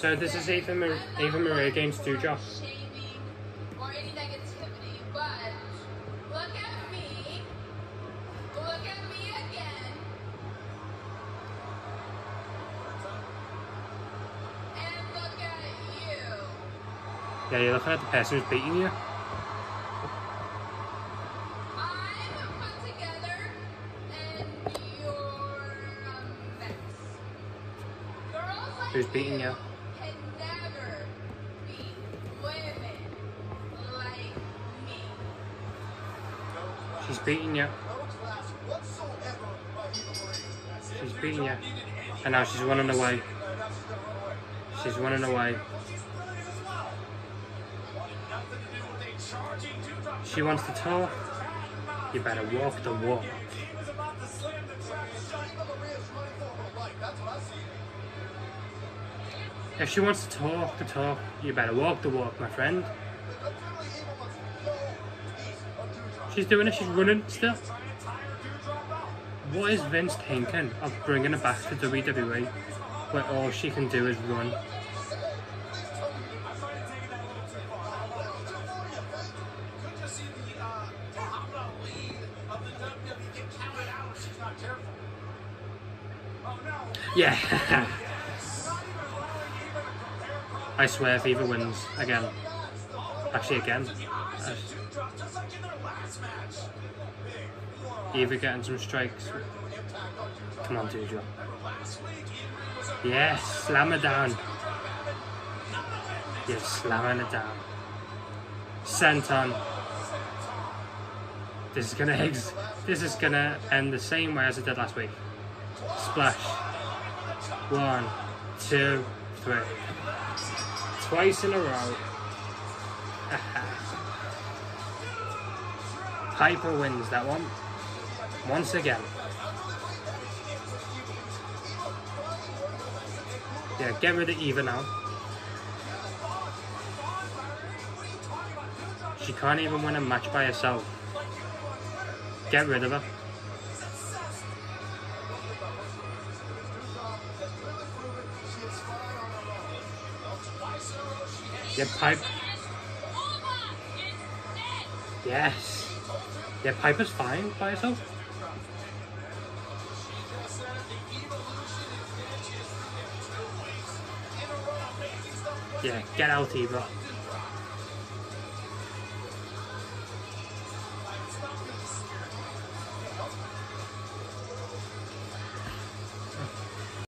So this is Eva, Mar- Eva. And look at you. Yeah, you're looking at the person who's beating you. I'm put together and you're. Girls like Who's beating you? She's beating you. She's beating you. And now she's running away. She's running away. She wants to talk. You better walk the walk. If she wants to talk the talk, you better walk the walk, my friend. She's doing it, she's running still. What is Vince thinking of bringing her back to WWE where all she can do is run? Yeah. I swear Eva wins again. Actually again. Uh, Eva getting some strikes. Come on, Doudrop. Yes, slam it down. Yes, slamming it down. Senton. This is gonna ex- this is gonna end the same way as it did last week. Splash. One, two, three. Twice in a row. Piper wins that one. Once again. Yeah, get rid of Eva now. She can't even win a match by herself. Get rid of her. Yeah, Pipe. Yes. Yeah, Piper's fine by herself. Yeah, get out, Eva.